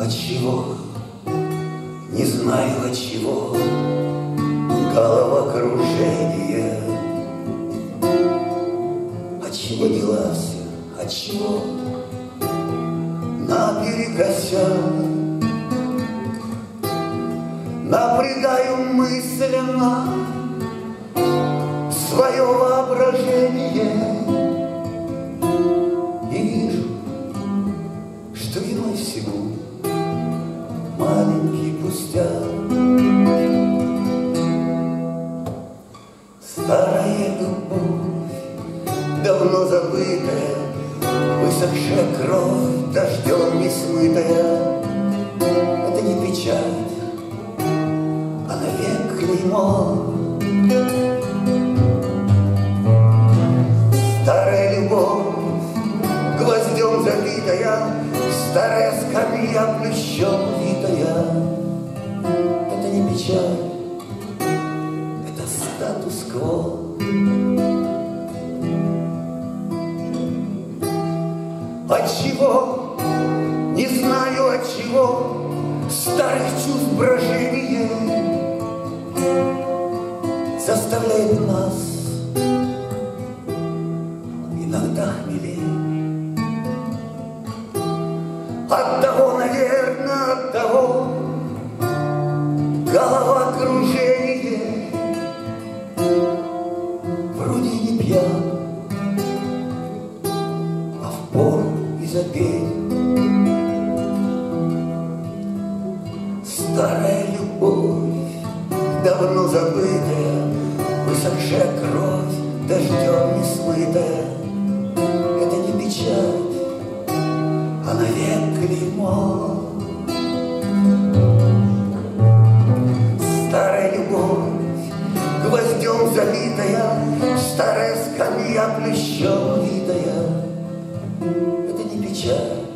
от чего, не знаю от чего, головокружение. От чего дела все, от чего наперекосяк. Напрягаю мысленно свое воображение. Пустяк Старая любовь, давно забытая, Высохшая кровь, дождем не смытая. Это не печать, а навек клеймо. Старая любовь, гвоздем забитая, Старая скамья плющом витая. Это не печаль, статус-кво. Отчего, не знаю от чего, Старых чувств брожение Заставляет нас иногда хмелеть. От пьян, а в пору и запеть. Старая любовь, давно забытая, Высохшая кровь, дождем не смытая. Это не печать, а навек клеймо. Старая скамья плещом витая. Это не печаль,